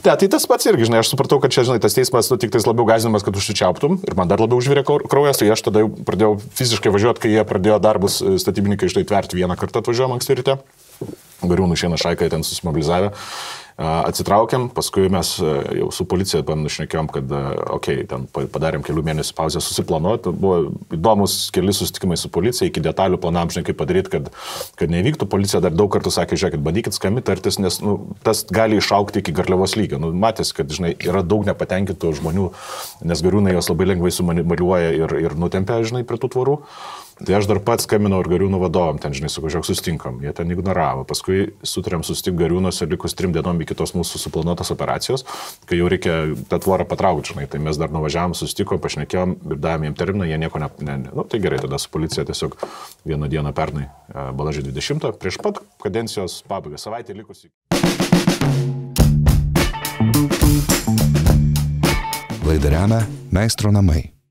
Ne, tai tas pats irgi, žinai, aš supratau, kad čia, žinai, tas teismas, nu, tik tais labiau gazinamas, kad užsičiauptum ir man dar labiau užvirė kraujas, tai aš tada jau pradėjau fiziškai važiuoti, kai jie pradėjo darbus e, statybininkai ištai tverti vieną kartą atvažiuojam anksti ryte. Gariūnų šiandien šaikai ten susimobilizavę atsitraukėm, paskui mes jau su policija nušnekėjom, kad, okei, okay, ten padarėm kelių mėnesių pauzę susiplanuoti, buvo įdomus keli susitikimai su policija, iki detalių planavom, žinai, kaip padaryti, kad, kad nevyktų. Policija dar daug kartų sakė, žiūrėkit, bandykit skambinti tartis, nes nu, tas gali išaukti iki garliavos lygio. Nu, matys, kad, žinai, yra daug nepatenkintų žmonių, nes gariūnai jos labai lengvai sumanipuliuoja ir, ir nutempia, žinai, prie tų tvorų. Tai aš dar pats skambinau ir gariūnų vadovam, ten, žinai, su kažkokiu sustinkam, jie ten ignoravo. Paskui sutarėm sustikti gariūnuose likus trim dienom iki tos mūsų suplanuotos operacijos, kai jau reikia tą tvorą patraukti, žinai. Tai mes dar nuvažiavam, sustikom, pašnekėjom ir davėm jiem terminą, jie nieko ne... ne, ne. Nu, tai gerai, tada su policija tiesiog vieną dieną pernai, e, balandžio 20, prieš pat kadencijos pabaigą, savaitę likusi. Laidą remia Meistro namai.